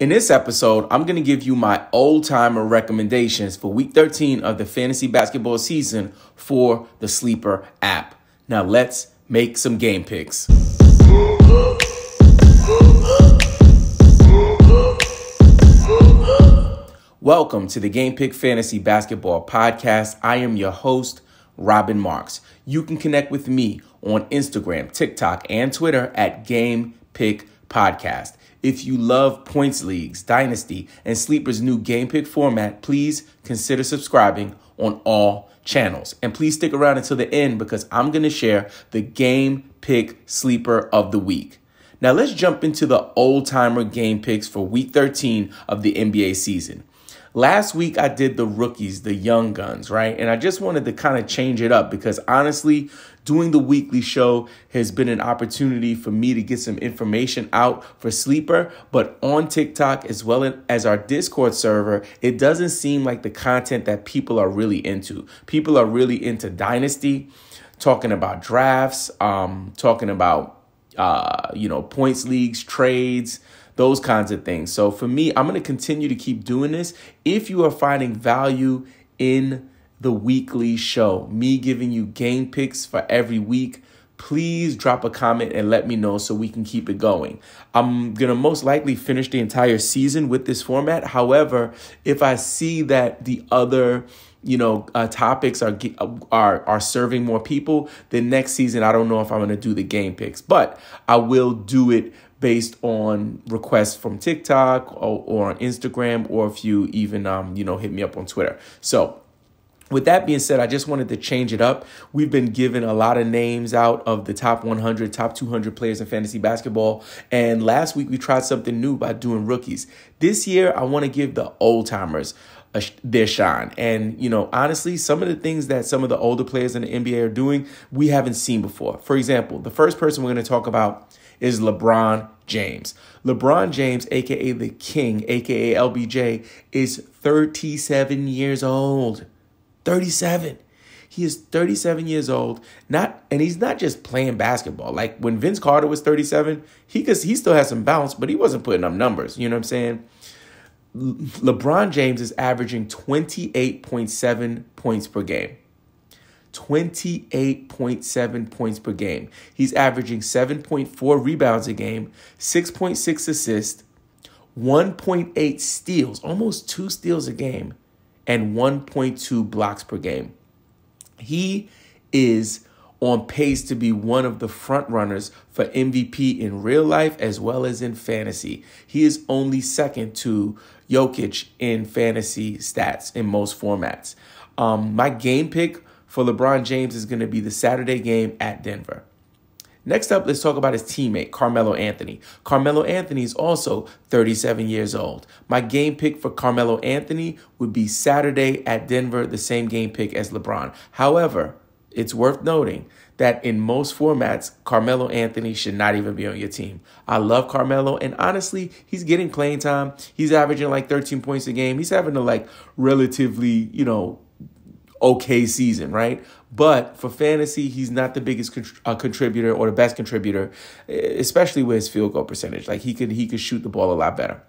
In this episode, I'm going to give you my old timer recommendations for week 13 of the fantasy basketball season for the Sleeper app. Now, let's make some game picks. Welcome to the Game Pick Fantasy Basketball Podcast. I am your host, Robbin Marx. You can connect with me on Instagram, TikTok, and Twitter at Game Pick Podcast. If you love points leagues, dynasty, and sleepers new game pick format, please consider subscribing on all channels. And please stick around until the end because I'm going to share the game pick sleeper of the week. Now let's jump into the old timer game picks for week 13 of the NBA season. Last week I did the rookies, the young guns, right? And I just wanted to kind of change it up because honestly, doing the weekly show has been an opportunity for me to get some information out for Sleeper, but on TikTok as well as our Discord server, it doesn't seem like the content that people are really into. People are really into Dynasty, talking about drafts, um, talking about uh, you know, points leagues, trades, those kinds of things. So for me, I'm going to continue to keep doing this. If you are finding value in the weekly show, me giving you game picks for every week, please drop a comment and let me know so we can keep it going. I'm going to most likely finish the entire season with this format. However, if I see that the other you know uh, topics are are are serving more people then next season i don't know if i'm going to do the game picks but i will do it based on requests from TikTok or, or on Instagram, or if you even um, you know hit me up on Twitter. So with that being said, I just wanted to change it up. We've been given a lot of names out of the top 100, top 200 players in fantasy basketball. And last week we tried something new by doing rookies. This year, I want to give the old timers their shine. And, you know, honestly, some of the things that some of the older players in the NBA are doing, we haven't seen before. For example, the first person we're going to talk about is LeBron James. LeBron James, aka the King, aka LBJ, is 37 years old. 37. He is 37 years old. Not and he's not just playing basketball. Like when Vince Carter was 37, he cause he still has some bounce, but he wasn't putting up numbers. You know what I'm saying? LeBron James is averaging 28.7 points per game. 28.7 points per game. He's averaging 7.4 rebounds a game, 6.6 assists, 1.8 steals, almost two steals a game, and 1.2 blocks per game. He is on pace to be one of the front runners for MVP in real life as well as in fantasy. He is only second to Jokic in fantasy stats in most formats. Um, my game pick for LeBron James is going to be the Saturday game at Denver. Next up, let's talk about his teammate, Carmelo Anthony. Carmelo Anthony is also 37 years old. My game pick for Carmelo Anthony would be Saturday at Denver, the same game pick as LeBron. However, it's worth noting that in most formats, Carmelo Anthony should not even be on your team. I love Carmelo, and honestly, he's getting playing time. He's averaging like 13 points a game. He's having a like relatively, you know, okay season, right? But for fantasy, he's not the biggest uh, contributor or the best contributor, especially with his field goal percentage. Like he could he could shoot the ball a lot better.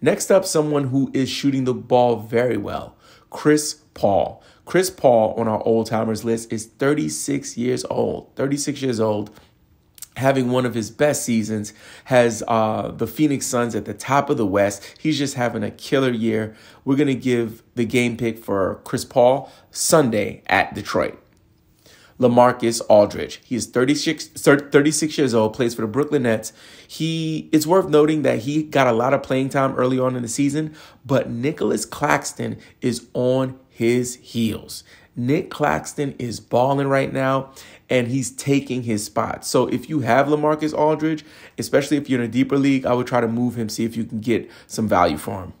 Next up, someone who is shooting the ball very well, Chris Paul. Chris Paul on our old timers list is 36 years old. 36 years old having one of his best seasons, has uh, the Phoenix Suns at the top of the West. He's just having a killer year. We're going to give the game pick for Chris Paul Sunday at Detroit. LaMarcus Aldridge. He is 36, 36 years old, plays for the Brooklyn Nets. He it's worth noting that he got a lot of playing time early on in the season, but Nicolas Claxton is on his heels. Nick Claxton is balling right now and he's taking his spot. So if you have LaMarcus Aldridge, especially if you're in a deeper league, I would try to move him, see if you can get some value for him.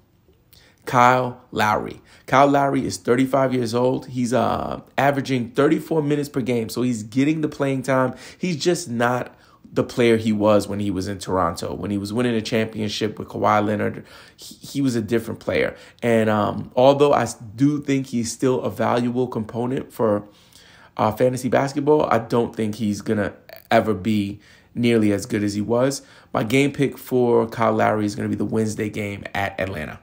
Kyle Lowry. Kyle Lowry is 35 years old. He's uh, averaging 34 minutes per game. So he's getting the playing time. He's just not the player he was when he was in Toronto. When he was winning a championship with Kawhi Leonard, he, he was a different player. And um, although I do think he's still a valuable component for uh, fantasy basketball, I don't think he's going to ever be nearly as good as he was. My game pick for Kyle Lowry is going to be the Wednesday game at Atlanta.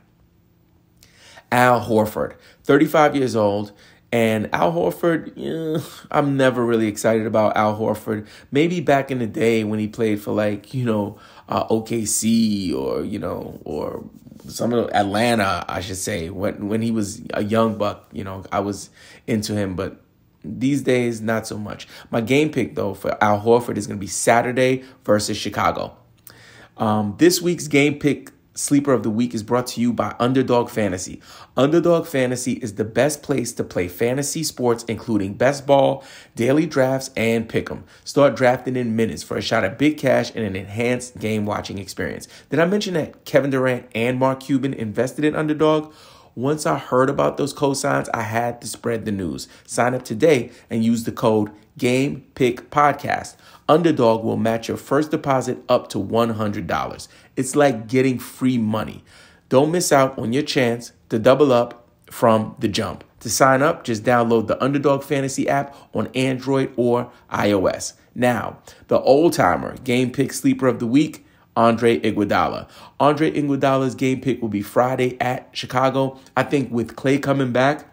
Al Horford, 35 years old. And Al Horford, I'm never really excited about Al Horford. Maybe back in the day when he played for like, you know, uh, OKC or, you know, or some of Atlanta, I should say, when when he was a young buck, you know, I was into him, but these days not so much. My game pick though for Al Horford is going to be Saturday versus Chicago. Um, this week's game pick Sleeper of the Week is brought to you by Underdog Fantasy. Underdog Fantasy is the best place to play fantasy sports, including best ball, daily drafts, and pick 'em. Start drafting in minutes for a shot at big cash and an enhanced game watching experience. Did I mention that Kevin Durant and Mark Cuban invested in Underdog? Once I heard about those cosigns, I had to spread the news. Sign up today and use the code GamePickPodcast. Underdog will match your first deposit up to $100. It's like getting free money. Don't miss out on your chance to double up from the jump. To sign up, just download the Underdog Fantasy app on Android or iOS. Now, the old timer game pick sleeper of the week, Andre Iguodala. Andre Iguodala's game pick will be Friday at Chicago. I think with Clay coming back,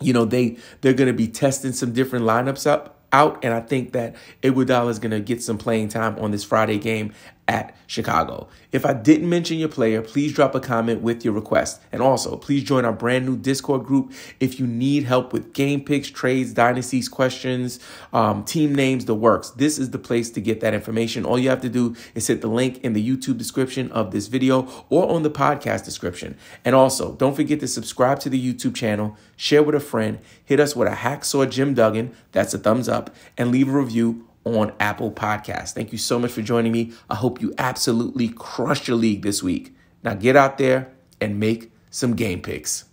you know they they're going to be testing some different lineups up out, and I think that Iguodala is going to get some playing time on this Friday game at Chicago. If I didn't mention your player, please drop a comment with your request. And also, please join our brand new Discord group if you need help with game picks, trades, dynasties, questions, um, team names, the works. This is the place to get that information. All you have to do is hit the link in the YouTube description of this video or on the podcast description. And also, don't forget to subscribe to the YouTube channel, share with a friend, hit us with a hacksaw Jim Duggan, that's a thumbs up, and leave a review on Apple Podcasts. Thank you so much for joining me. I hope you absolutely crush your league this week. Now get out there and make some game picks.